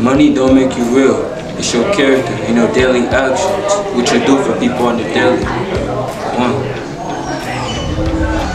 Money don't make you real. It's your character and your daily actions, which you do for people on the daily. One.